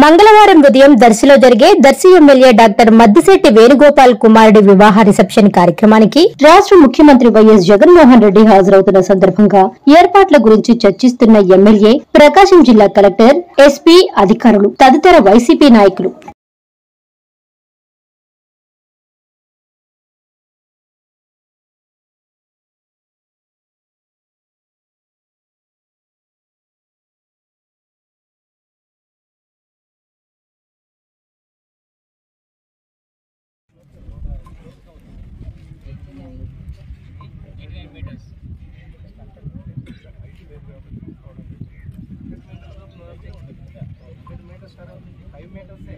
మంగళవారం ఉదయం దర్శిలో జరిగే దర్శి ఎమ్మెల్యే డాక్టర్ మద్దిశెట్టి వేణుగోపాల్ కుమారుడి వివాహ రిసెప్షన్ కార్యక్రమానికి రాష్ట్ర ముఖ్యమంత్రి వైఎస్ జగన్మోహన్ రెడ్డి హాజరవుతున్న సందర్భంగా ఏర్పాట్ల గురించి చర్చిస్తున్న ఎమ్మెల్యే ప్రకాశం జిల్లా కలెక్టర్ ఎస్పీ అధికారులు తదితర వైసీపీ నాయకులు. Five metres